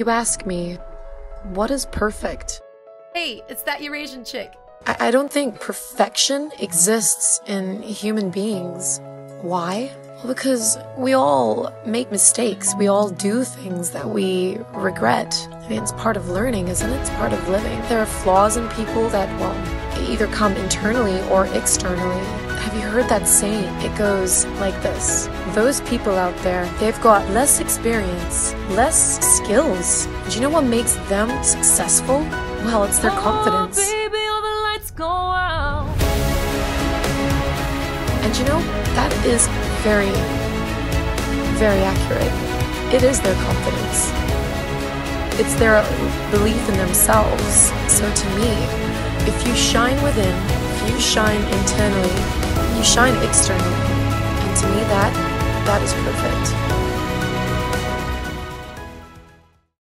You ask me, what is perfect? Hey, it's that Eurasian chick. I, I don't think perfection exists in human beings. Why? Well, because we all make mistakes. We all do things that we regret. I mean, it's part of learning, isn't it? It's part of living. There are flaws in people that, well, either come internally or externally. Have you heard that saying? It goes like this Those people out there, they've got less experience, less skills. Do you know what makes them successful? Well, it's their confidence. Oh, baby, the lights go out. And you know, that is very, very accurate. It is their confidence. It's their belief in themselves. So to me, if you shine within, if you shine internally, you shine externally. And to me that that is perfect.